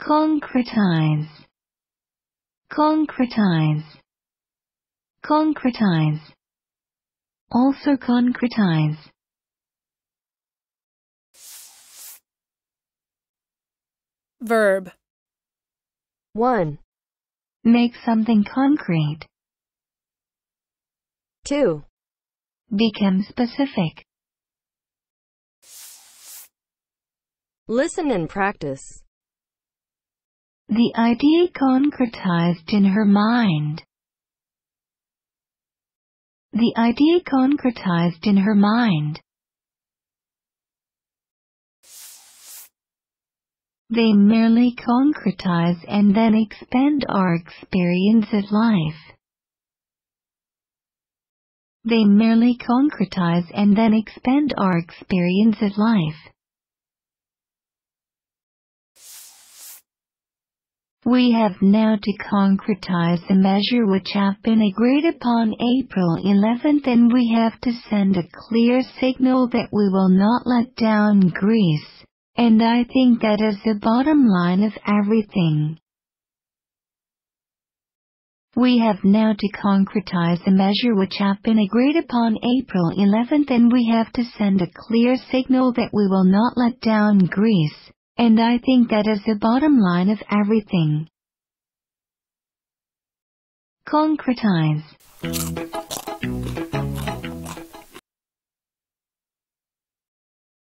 concretize, concretize, concretize, also concretize. Verb. 1, Make something concrete. 2, Become specific. listen and practice. The idea concretized in her mind. The idea concretized in her mind. They merely concretize and then expand our experience of life. They merely concretize and then expand our experience of life. We have now to concretize the measure which have been agreed upon April 11th and we have to send a clear signal that we will not let down Greece, and I think that is the bottom line of everything. We have now to concretize the measure which have been agreed upon April 11th and we have to send a clear signal that we will not let down Greece, and I think that is the bottom line of everything. Concretize.